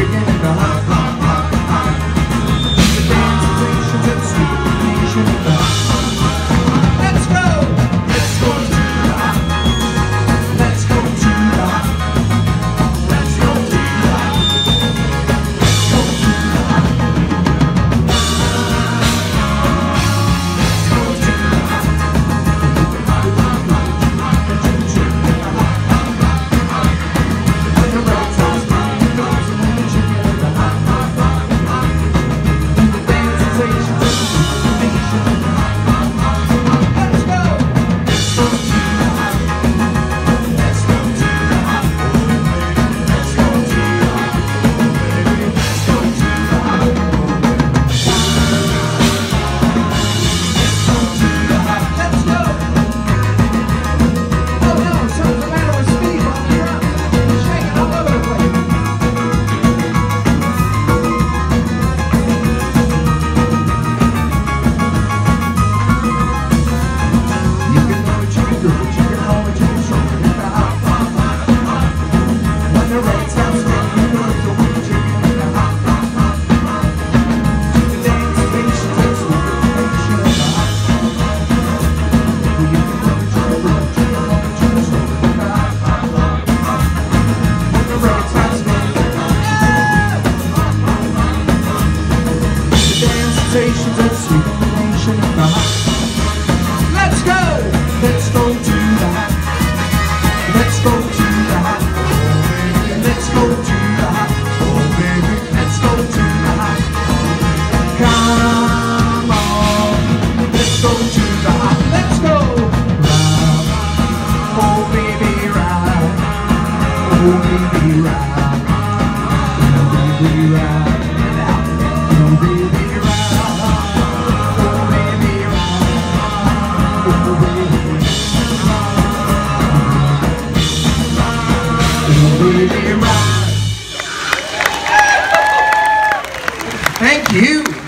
Everything in the heart. sensations and stimulation the heart. Let's go! Let's go to the hat. Let's go to the hat. Let's go to the hat. Oh baby, let's go to the hat. Come on, let's go to the hat. Let's go! Round. Oh baby, round. Oh baby, round. Thank you.